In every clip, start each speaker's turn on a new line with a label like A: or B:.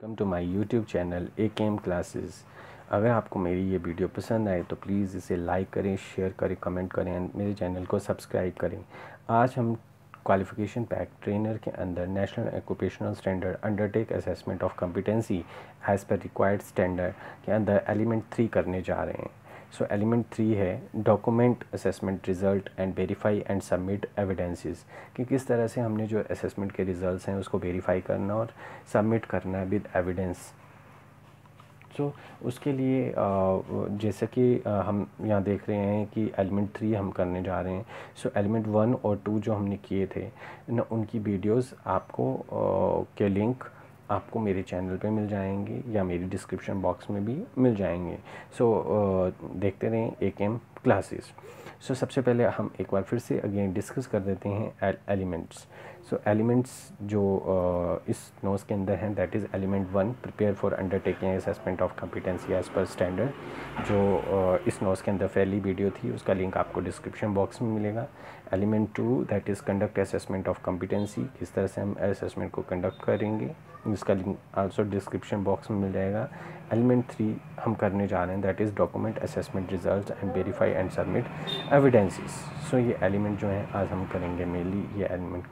A: Welcome to my YouTube channel A K M classes अगर आपको मेरी ये वीडियो पसंद आए तो प्लीज़ इसे लाइक करें शेयर करें कमेंट करें एंड मेरे चैनल को सब्सक्राइब करें। आज हम क्वालिफिकेशन पैक ट्रेनर के अंदर national occupational standard undertake assessment of competency as per required standard के अंदर एलिमेंट थ्री करने जा रहे हैं। सो एलिमेंट थ्री है document assessment result and verify and submit evidences कि किस तरह से हमने जो असेसमेंट के रिज़ल्ट हैं उसको वेरीफाई करना और सबमिट करना है विद एविडेंस सो उसके लिए जैसे कि हम यहाँ देख रहे हैं कि एलिमेंट थ्री हम करने जा रहे हैं। सो एलिमेंट वन और टू जो हमने किए थे, न, उनकी वीडियोस आपको के लिंक आपको मेरे चैनल पे मिल जाएँगे या मेरी डिस्क्रिप्शन बॉक्स में भी मिल जाएँगे। सो so, देखते रहें ए एम क्लासेस सो सबसे पहले हम एक बार फिर से अगेन डिस्कस कर देते हैं एलिमेंट्स सो एलिमेंट्स जो uh, इस नोट्स के अंदर हैं that is element one prepare for undertaking assessment of competency as per standard जो uh, इस नोट्स के अंदर पहली वीडियो थी उसका लिंक आपको डिस्क्रिप्शन बॉक्स में मिलेगा। Element two that is conduct assessment of competency किस तरह से हम असेसमेंट को कंडक्ट करेंगे। इसका लिंक आल्सो डिस्क्रिप्शन बॉक्स में मिल जाएगा। एलिमेंट थ्री हम करने जा रहे हैं that is document assessment result and verify and submit evidences so ये एलिमेंट जो है आज हम करेंगे मेनली ये एलिमेंट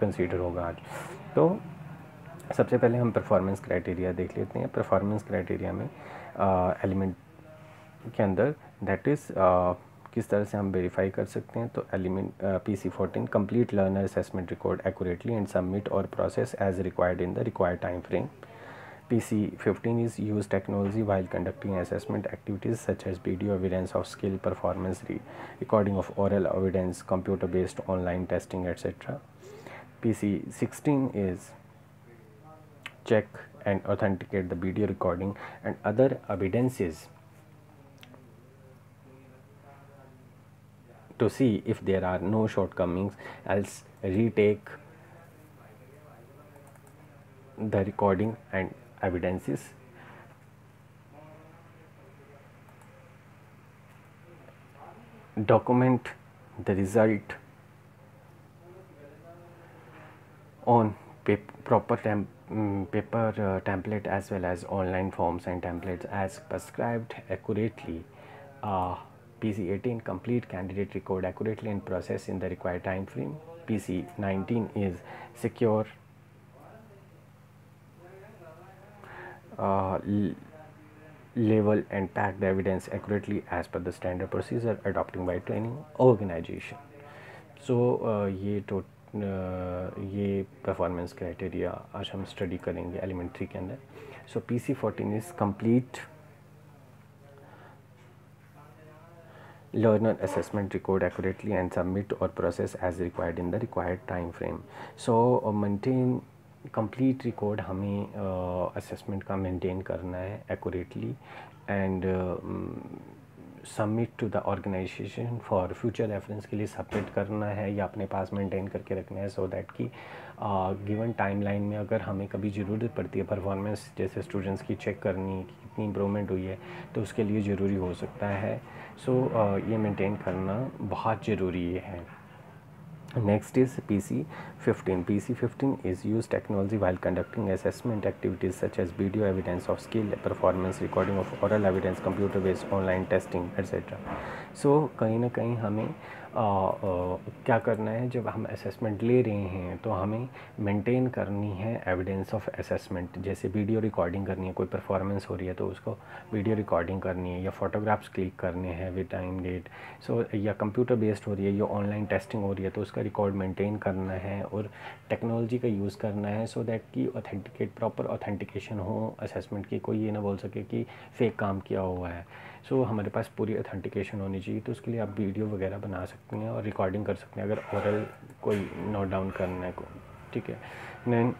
A: कंसीडर होगा आज। तो सबसे पहले हम परफॉर्मेंस क्राइटेरिया देख लेते हैं। परफॉर्मेंस क्राइटेरिया में एलिमेंट uh, के अंदर दैट इज़ किस तरह से हम वेरीफाई कर सकते हैं तो element P C fourteen complete learner assessment record accurately and submit और process as required in the required time frame P C fifteen is use technology while conducting assessment activities such as video evidence of skill performance recording of oral evidence computer based online testing etcetera P C sixteen is check and authenticate the video recording and other evidences to see if there are no shortcomings. Else retake the recording and evidences. Document the result on proper temp um, paper uh, template as well as online forms and templates as prescribed accurately. Uh, PC18 complete candidate record accurately and process in the required time frame. PC19 is secure uh, label and pack the evidence accurately as per the standard procedure adopting by training organization. So uh, ये तो uh, ये performance criteria आज हम study करेंगे elementary के अंदर so P C fourteen is complete Learner assessment record accurately and submit or process as required in the required time frame so uh, maintain complete record हमें uh, का maintain करना है accurately and submit to the organisation for future reference के लिए submit करना है या अपने पास मेंटेन करके रखना है सो so दैट कि गिवन टाइमलाइन में अगर हमें कभी ज़रूरत पड़ती है परफॉर्मेंस जैसे स्टूडेंट्स की चेक करनी कि कितनी इम्प्रूवमेंट हुई है तो उसके लिए ज़रूरी हो सकता है। सो so, uh, ये मेंटेन करना बहुत ज़रूरी है। Next is pc 15 pc 15 is used technology while conducting assessment activities such as video evidence of skill performance recording of oral evidence computer based online testing etc so कहीं ना कहीं हमें आ, आ, क्या करना है? जब हम असेसमेंट ले रहे हैं तो हमें मेंटेन करनी है एविडेंस ऑफ़ असेसमेंट जैसे वीडियो रिकॉर्डिंग करनी है कोई परफॉर्मेंस हो रही है तो उसको वीडियो रिकॉर्डिंग करनी है या फोटोग्राफ्स क्लिक करने हैं विद टाइम डेट सो या कंप्यूटर बेस्ड हो रही है या ऑनलाइन टेस्टिंग हो रही है तो उसका रिकॉर्ड मेंटेन करना है और टेक्नोलॉजी का यूज़ करना है सो दैट कि ऑथेंटिकेट प्रॉपर ऑथेंटिकेशन हो असेसमेंट की। कोई ये ना बोल सके कि फ़ेक काम किया हुआ है। सो so, हमारे पास पूरी अथेंटिकेशन होनी चाहिए तो उसके लिए आप वीडियो वगैरह बना सकते हैं और रिकॉर्डिंग कर सकते हैं अगर ओरल कोई नोट डाउन करना है को ठीक है? Then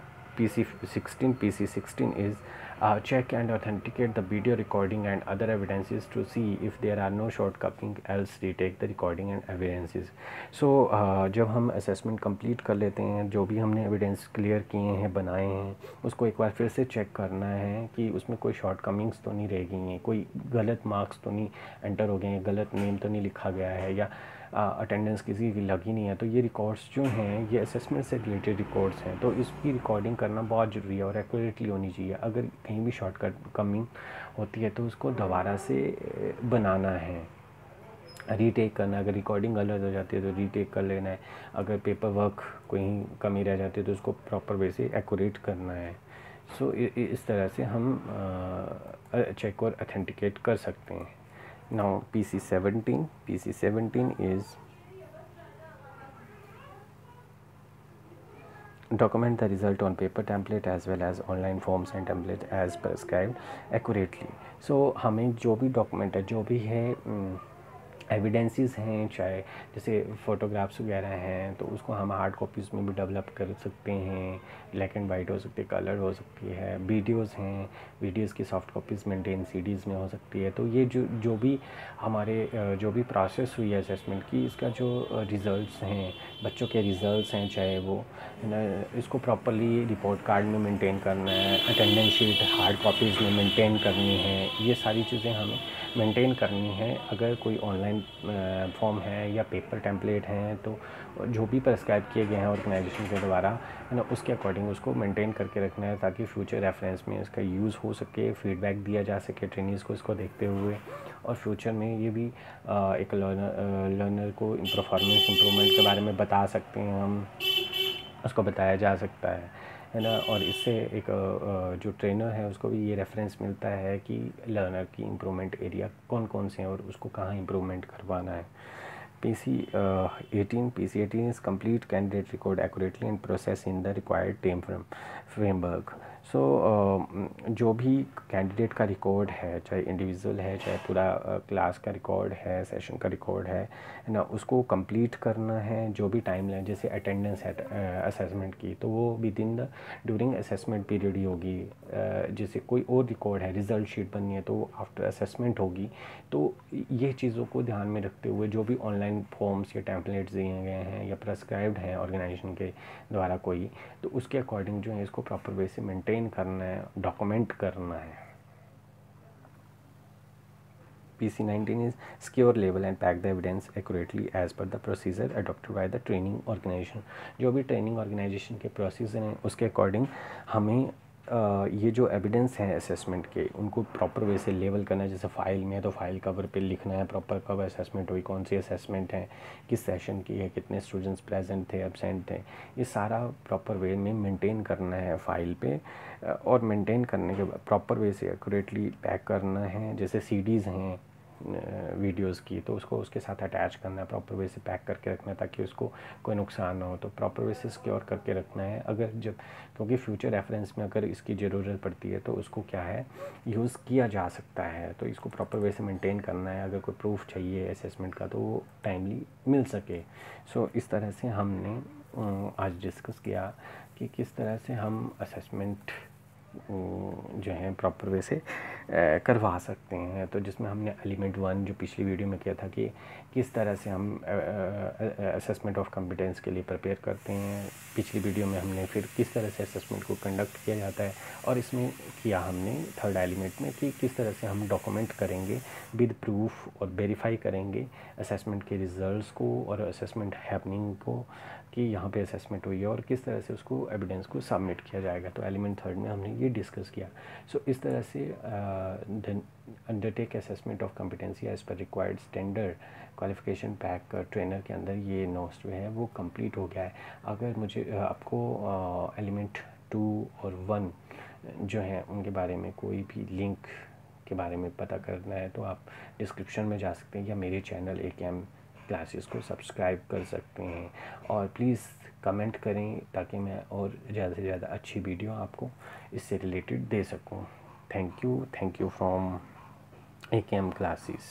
A: sixteen P C sixteen is uh, check and authenticate the video recording and other evidences to see if there are no shortcoming else retake the recording and evidences so uh, जब हम assessment complete कर लेते हैं जो भी हमने evidence clear किए हैं बनाए हैं उसको एक बार फिर से check करना है कि उसमें कोई shortcomings तो नहीं रह गई हैं कोई गलत marks तो नहीं enter हो गए हैं गलत name तो नहीं लिखा गया है या अटेंडेंस किसी की लगी नहीं है तो ये रिकॉर्ड्स जो हैं ये असेसमेंट से रिलेटेड रिकॉर्ड्स हैं तो इसकी रिकॉर्डिंग करना बहुत ज़रूरी है और एक्यूरेटली होनी चाहिए। अगर कहीं भी शॉर्टकट कमिंग होती है तो उसको दोबारा से बनाना है। रीटेक करना अगर रिकॉर्डिंग गलत हो जाती है तो रीटेक कर लेना है। अगर पेपर वर्क कोई कमी रह जाती है तो उसको प्रॉपर वे से एक्यूरेट करना है। सो so, इस तरह से हम चेक और अथेंटिकेट कर सकते हैं। Now PC17 PC17 is document the result on paper template as well as online forms and template as prescribed accurately so हमें जो भी document है जो भी है एविडेंसेस हैं, चाहे जैसे फ़ोटोग्राफ्स वगैरह हैं तो उसको हम हार्ड कॉपीज़ में भी डेवलप कर सकते हैं। ब्लैक एंड वाइट हो सकती है कलर हो सकती है वीडियोस हैं वीडियोस की सॉफ्ट कॉपीज़ मेंटेन सीडीज़ में हो सकती है। तो ये जो जो भी हमारे, जो भी प्रोसेस हुई है असेसमेंट की, इसका जो रिज़ल्ट हैं, बच्चों के रिज़ल्ट हैं, चाहे वो ना, इसको प्रॉपरली रिपोर्ट कार्ड में मेनटेन करना है अटेंडेंस शीट हार्ड कॉपीज़ में मेनटेन करनी है, ये सारी चीज़ें हमें मेंटेन करनी है। अगर कोई ऑनलाइन फॉर्म है या पेपर टेम्पलेट हैं तो जो भी प्रेस्क्राइब किए गए हैं ऑर्गेनाइजेशन के द्वारा, है ना, उसके अकॉर्डिंग उसको मेंटेन करके रखना है ताकि फ्यूचर रेफरेंस में इसका यूज़ हो सके फीडबैक दिया जा सके ट्रेनिंग्स को इसको देखते हुए। और फ्यूचर में ये भी एक लर्नर लर्नर को परफॉर्मेंस इम्प्रूवमेंट के बारे में बता सकते हैं हम, उसको बताया जा सकता है। है ना? और इससे एक जो ट्रेनर है, उसको भी ये रेफरेंस मिलता है कि लर्नर की इम्प्रूवमेंट एरिया कौन कौन से हैं और उसको कहाँ इम्प्रूवमेंट करवाना है। P C eighteen P C eighteen is complete candidate record accurately and process in the required time frame framework so so, जो भी कैंडिडेट का रिकॉर्ड है चाहे इंडिविजुअल है चाहे पूरा क्लास का रिकॉर्ड है सेशन का रिकॉर्ड है ना उसको कंप्लीट करना है जो भी टाइम लाइन जैसे अटेंडेंस है असेसमेंट की तो वो within the during assessment period ही होगी। जैसे कोई और रिकॉर्ड है रिज़ल्ट शीट बननी है तो आफ्टर असेसमेंट होगी। तो ये चीज़ों को ध्यान में रखते हुए जो भी ऑनलाइन फॉर्म्स या टैंपलेट्स दिए गए हैं या प्रेस्क्राइब्ड हैं ऑर्गेनाइजेशन के द्वारा कोई तो उसके अकॉर्डिंग जो है इसको प्रॉपर वे से मेंटेन एक्सप्लेन करना है डॉक्यूमेंट करना है। P C nineteen is secure level and pack the evidence accurately as per the procedure adopted by the training organisation जो भी ट्रेनिंग ऑर्गेनाइजेशन के प्रोसीजर हैं, उसके अकॉर्डिंग हमें ये जो एविडेंस हैं असेसमेंट के, उनको प्रॉपर वे से लेवल करना है, जैसे फ़ाइल में है तो फ़ाइल कवर पे लिखना है प्रॉपर कब असेसमेंट हुई, कौन सी असेसमेंट है, किस सेशन की है, कितने स्टूडेंट्स प्रेजेंट थे एबसेंट थे, ये सारा प्रॉपर वे में मेंटेन करना है फ़ाइल पे और मेंटेन करने के बाद प्रॉपर वे से एक्यूरेटली पैक करना है, जैसे सीडीज़ हैं वीडियोस की तो उसको उसके साथ अटैच करना है प्रॉपर वे से पैक करके रखना है, ताकि उसको कोई नुकसान ना हो। तो प्रॉपर वे से सिक्योर करके रखना है। अगर जब, क्योंकि फ्यूचर रेफरेंस में अगर इसकी ज़रूरत पड़ती है तो उसको क्या है यूज़ किया जा सकता है। तो इसको प्रॉपर वे से मेनटेन करना है। अगर कोई प्रूफ चाहिए असेसमेंट का तो वो टाइमली मिल सके। सो इस तरह से हमने आज डिस्कस किया कि किस तरह से हम असेसमेंट जो है प्रॉपर वे से करवा सकते हैं। तो जिसमें हमने एलिमेंट वन जो पिछली वीडियो में किया था कि किस तरह से हम असेसमेंट ऑफ़ कॉम्पिटेंस के लिए प्रिपेयर करते हैं। पिछली वीडियो में हमने फिर किस तरह से असेसमेंट को कंडक्ट किया जाता है और इसमें किया हमने थर्ड एलिमेंट में कि किस तरह से हम डॉक्यूमेंट करेंगे विद प्रूफ और वेरीफाई करेंगे असेसमेंट के रिज़ल्ट को और असेसमेंट हैपनिंग को। कि यहाँ पे असेसमेंट हुई है और किस तरह से उसको एविडेंस को सबमिट किया जाएगा। तो एलिमेंट थर्ड में हमने ये डिस्कस किया। सो so, इस तरह से undertake assessment of competency as per required standard qualification pack trainer के अंदर ये नोट्स जो है वो कंप्लीट हो गया है। अगर मुझे आपको एलिमेंट टू और वन जो है उनके बारे में कोई भी लिंक के बारे में पता करना है तो आप डिस्क्रिप्शन में जा सकते हैं या मेरे channel A K M classes को सब्सक्राइब कर सकते हैं। और प्लीज़ कमेंट करें ताकि मैं और ज़्यादा से ज़्यादा अच्छी वीडियो आपको इससे रिलेटेड दे सकूँ। Thank you thank you from A K M classes